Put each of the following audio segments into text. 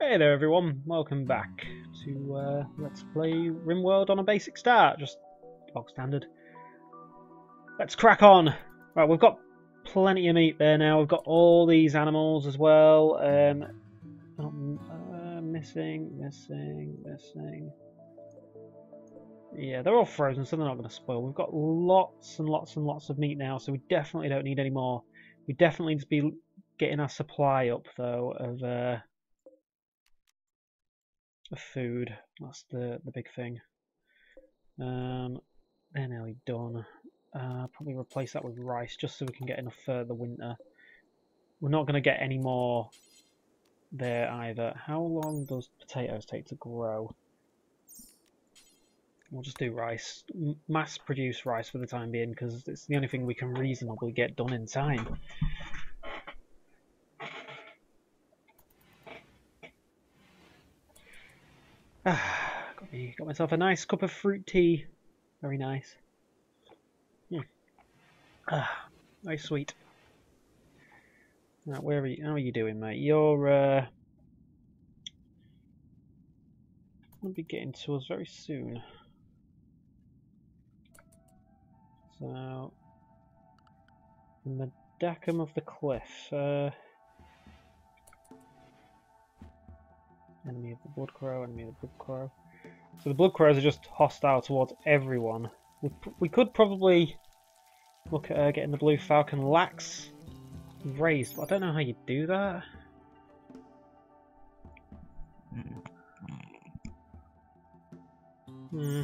Hey there everyone, welcome back to uh, Let's Play RimWorld on a basic start, just bog standard. Let's crack on! Right, we've got plenty of meat there now, we've got all these animals as well. Um, uh, missing, missing, missing. Yeah, they're all frozen so they're not going to spoil. We've got lots and lots and lots of meat now, so we definitely don't need any more. We definitely need to be getting our supply up though of... Uh, of food. That's the the big thing. Um, they're nearly done. Uh, probably replace that with rice just so we can get enough for the winter. We're not going to get any more there either. How long does potatoes take to grow? We'll just do rice. Mass produce rice for the time being because it's the only thing we can reasonably get done in time. got, me, got myself a nice cup of fruit tea. Very nice. Mm. Ah, very sweet. Right, where are you? How are you doing, mate? You're uh, will be getting to us very soon. So, the Medacum of the Cliff. Uh, Enemy of the Blood Crow, enemy of the Blood Crow. So the Blood Crows are just hostile towards everyone. We, we could probably look at uh, getting the Blue Falcon lax raised, but I don't know how you do that. Hmm.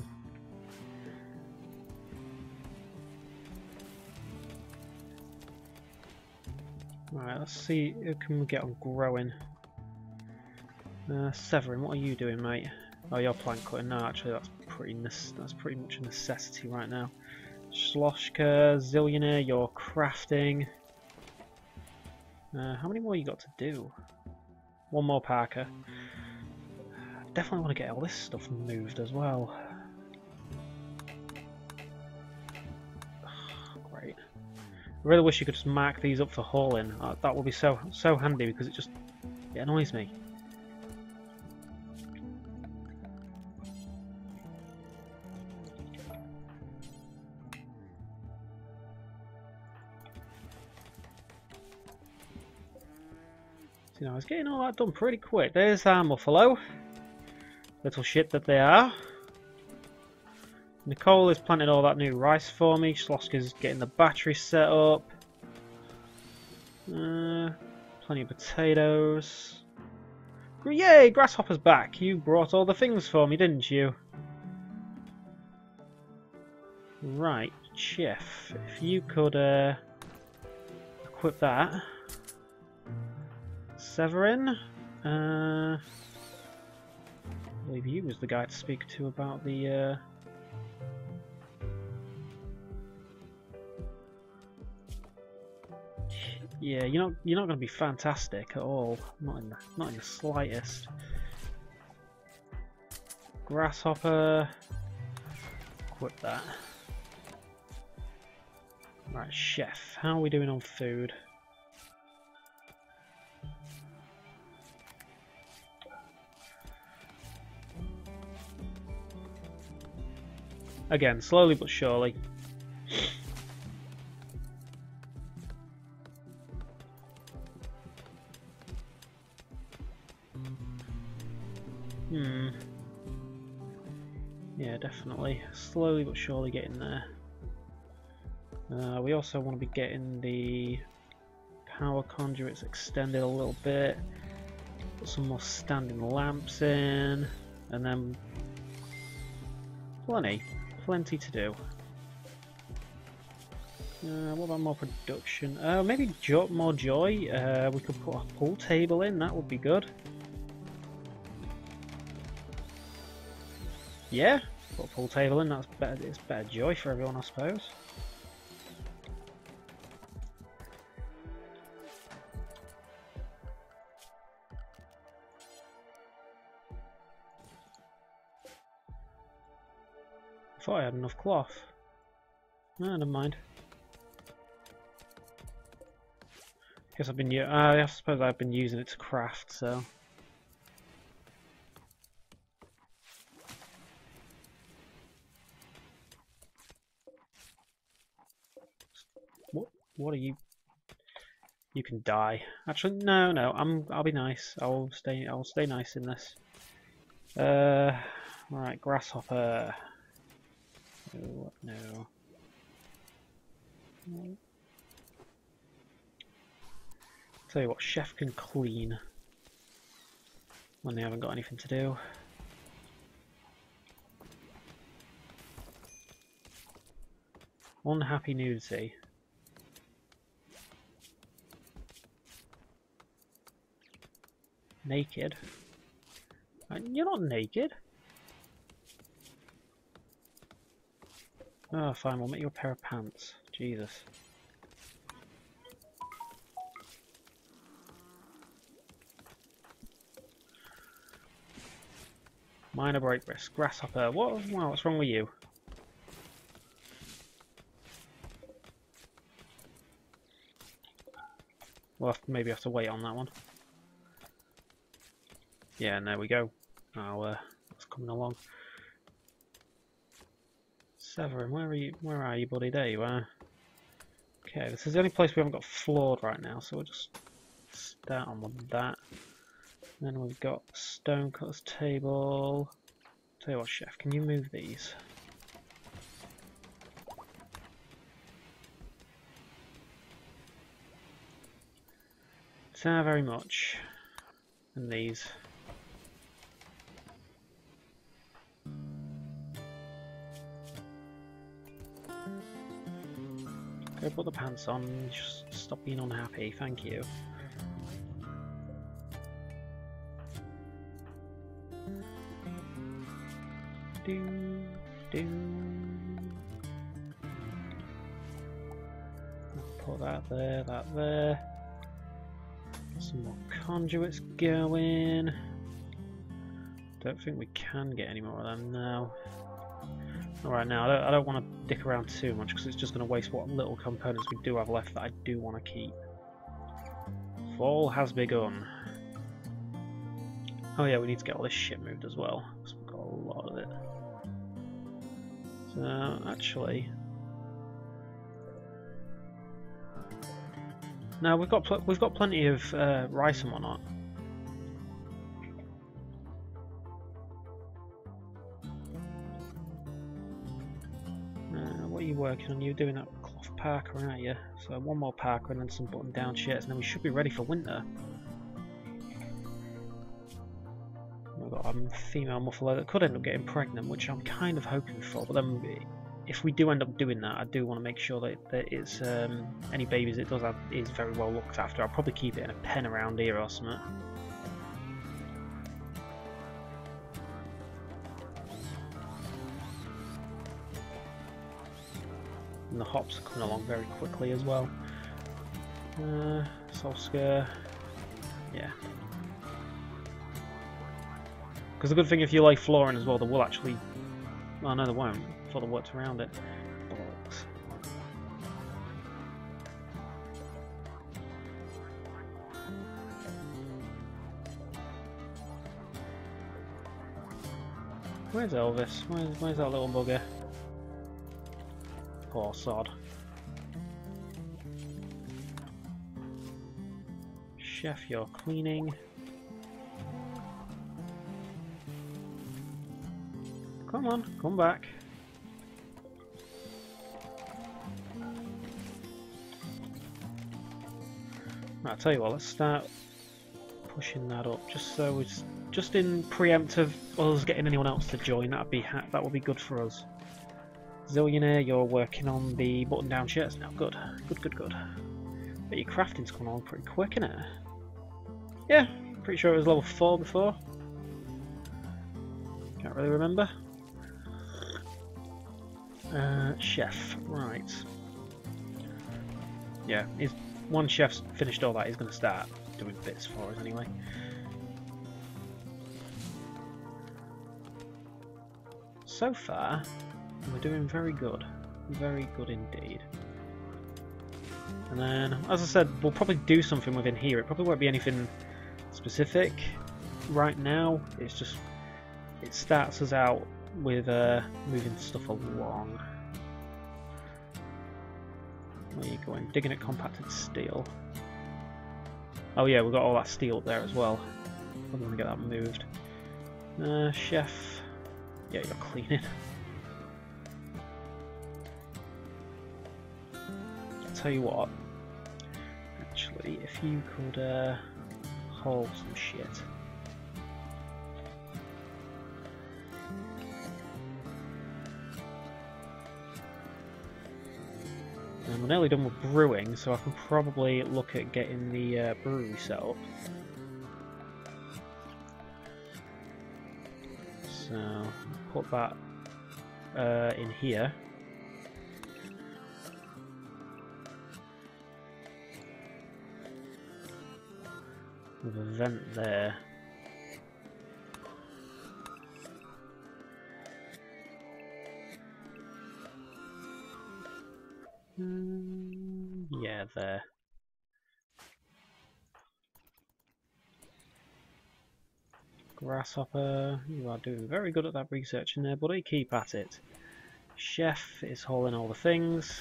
Alright, let's see who can we get on growing. Uh, Severin, what are you doing, mate? Oh, you're plank cutting. No, actually, that's pretty that's pretty much a necessity right now. Sloshka, Zillionaire, you're crafting. Uh, how many more you got to do? One more Parker. Definitely want to get all this stuff moved as well. great. I really wish you could just mark these up for hauling. Uh, that would be so so handy because it just it annoys me. You know, I was getting all that done pretty quick. There's our Muffalo. Little shit that they are. Nicole is planting all that new rice for me. Sloska's getting the battery set up. Uh, plenty of potatoes. Yay, Grasshopper's back. You brought all the things for me, didn't you? Right, Chef, if you could uh, equip that. Severin. Uh, I believe he was the guy to speak to about the. Uh, yeah, you're not you're not going to be fantastic at all. Not in the not in the slightest. Grasshopper. Equip that. Right, chef. How are we doing on food? Again, slowly but surely. Hmm. Yeah, definitely. Slowly but surely getting there. Uh, we also want to be getting the power conduits extended a little bit. Put some more standing lamps in. And then plenty plenty to do. Uh, what about more production? Uh, maybe jo more joy. Uh, we could put a pool table in. That would be good. Yeah, put a pool table in. That's better. It's better joy for everyone, I suppose. Thought I had enough cloth. No, never mind. Guess I've been. Uh, I suppose I've been using it to craft. So. What? What are you? You can die. Actually, no, no. I'm. I'll be nice. I'll stay. I'll stay nice in this. Uh. Right, grasshopper. No. No. Tell you what, chef can clean when they haven't got anything to do. One Unhappy nudity. Naked. Uh, you're not naked. Oh, fine, we'll make you a pair of pants. Jesus. Minor break risk. Grasshopper. What? Wow, what's wrong with you? We'll have to, maybe have to wait on that one. Yeah, and there we go. Now, uh, it's coming along. Severin, where are you? Where are you, buddy? There you are. Okay, this is the only place we haven't got floored right now, so we'll just start on with that. Then we've got stonecutter's table. Tell you what, chef, can you move these? So very much. And these. Go put the pants on, just stop being unhappy, thank you. Do, do. Put that there, that there. Some more conduits going. Don't think we can get any more of them now. Alright now, I don't, I don't want to dick around too much because it's just going to waste what little components we do have left that I do want to keep. Fall has begun. Oh yeah, we need to get all this shit moved as well, because we've got a lot of it. So, actually... Now, we've got we've got plenty of uh, rice and whatnot. Working on? You're doing that cloth parka, aren't you? So one more parka and then some button-down shirts, and then we should be ready for winter. We've got a female muffalo that could end up getting pregnant, which I'm kind of hoping for, but then if we do end up doing that, I do want to make sure that, that it's um, any babies it does have is very well looked after. I'll probably keep it in a pen around here or something. And the hops are coming along very quickly as well. Uh, Solskjaer, yeah. Because the good thing if you lay flooring as well, the will actually... Oh no, they won't for the what's around it. Where's Elvis? Where's, where's that little bugger? Poor sod. Chef, you're cleaning. Come on, come back. I'll tell you what, let's start pushing that up, just so it's just in preemptive us getting anyone else to join. That'd be that would be good for us. Zillionaire, you're working on the button-down shirts now. Good, good, good, good. But your crafting's coming along pretty quick, isn't it? Yeah, pretty sure it was level four before. Can't really remember. Uh, chef, right. Yeah, he's once chef's finished all that, he's going to start doing bits for us anyway. So far, we're doing very good. Very good indeed. And then, as I said, we'll probably do something within here. It probably won't be anything specific right now. It's just, it starts us out with uh, moving stuff along. Where are you going? Digging at compacted steel. Oh yeah, we've got all that steel up there as well. I'm gonna get that moved. Uh, chef. Yeah, you're cleaning. tell you what. Actually, if you could uh, haul some shit. And we're nearly done with brewing, so I can probably look at getting the uh, brewery set up. So, put that uh, in here. With a vent there. Mm, yeah, there. Grasshopper, you are doing very good at that research in there, buddy. Keep at it. Chef is hauling all the things.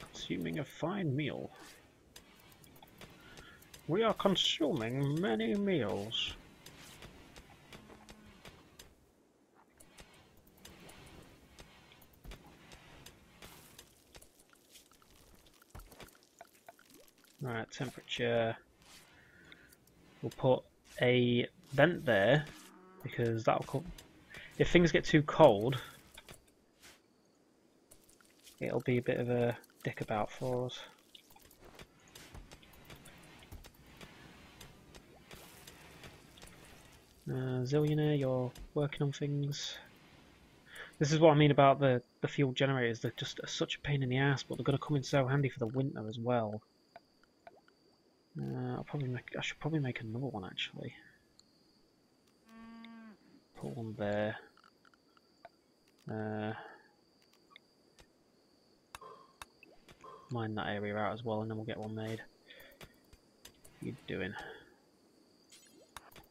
Consuming a fine meal. We are consuming many meals. Right, temperature. We'll put a vent there because that'll come. If things get too cold, it'll be a bit of a dick about for us. Uh, Zillionaire, you're working on things. This is what I mean about the, the fuel generators. They're just such a pain in the ass, but they're going to come in so handy for the winter as well. Uh, I'll probably make. I should probably make another one actually. Put one there. Uh, mine that area out as well, and then we'll get one made. What you doing?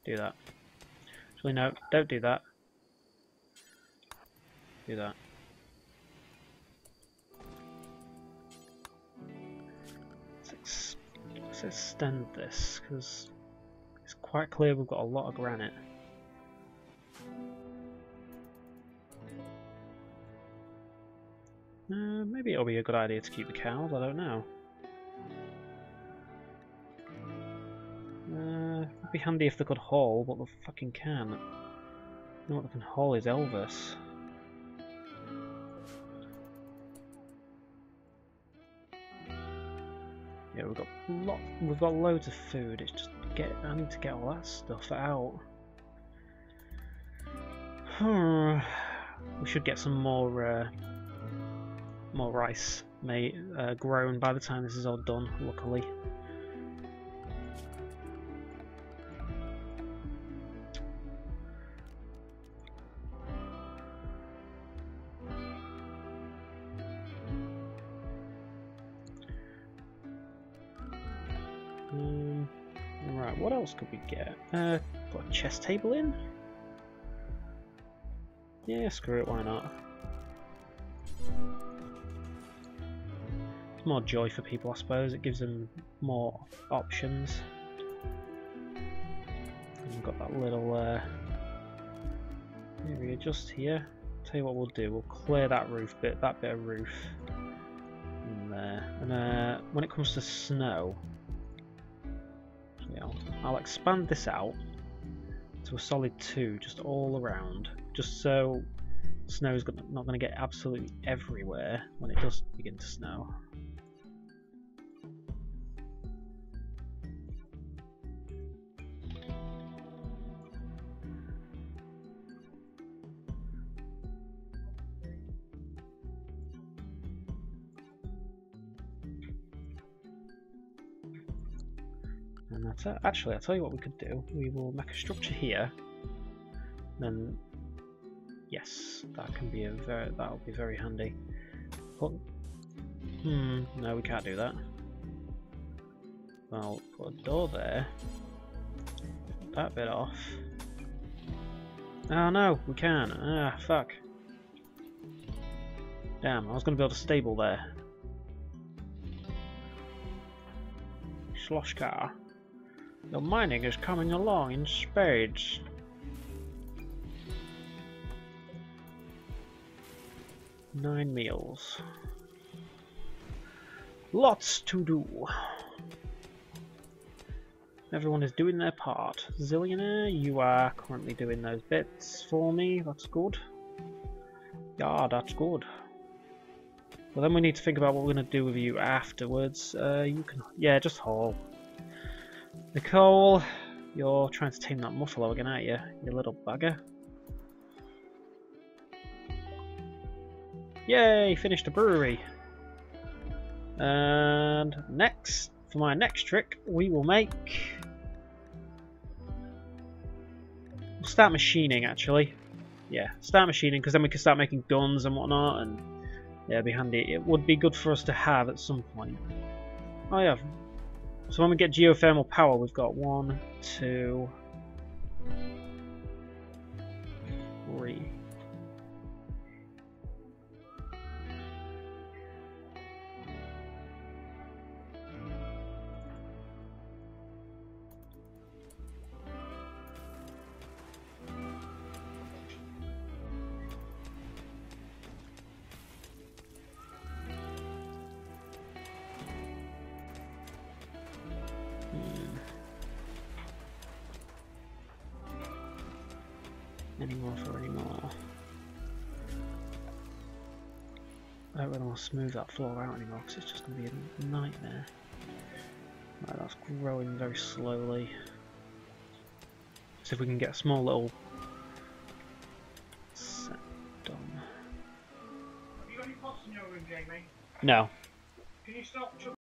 Do that. Actually, no, don't do that. Do that. Let's extend this, because it's quite clear we've got a lot of granite. Uh, maybe it'll be a good idea to keep the cows, I don't know. Uh, it'd be handy if they could haul, but they fucking can. You know what they can haul is Elvis. Yeah, we've got lot, we've got loads of food. It's just get. I need to get all that stuff out. we should get some more uh, more rice made uh, grown by the time this is all done. Luckily. Uh, put a chess table in? Yeah, screw it, why not? It's more joy for people, I suppose. It gives them more options. We've got that little uh, area just here. Tell you what we'll do, we'll clear that roof bit, that bit of roof in there. And uh, when it comes to snow, I'll expand this out to a solid 2 just all around, just so snow's not going to get absolutely everywhere when it does begin to snow. Actually, I'll tell you what we could do. We will make a structure here. Then, yes, that can be a very, that'll be very handy. Put, hmm, no, we can't do that. Well, put a door there. That bit off. Oh no, we can. Ah, fuck. Damn, I was going to build a stable there. Sloshkar. The mining is coming along in spades. Nine meals. Lots to do. Everyone is doing their part. Zillionaire, you are currently doing those bits for me. That's good. Yeah, that's good. Well, then we need to think about what we're going to do with you afterwards. Uh, you can, yeah, just haul. Nicole, you're trying to tame that muffalo again, aren't you? You little bugger. Yay, finished a brewery. And next, for my next trick, we will make... We'll start machining, actually. Yeah, start machining, because then we can start making guns and whatnot, and yeah, it'd be handy. It would be good for us to have at some point. Oh yeah. So when we get geothermal power, we've got one, two, anymore for anymore. I don't really want to smooth that floor out anymore because it's just going to be a nightmare. Right, that's growing very slowly. See if we can get a small little set done. Have you got any pots in your room, Jamie? No. Can you stop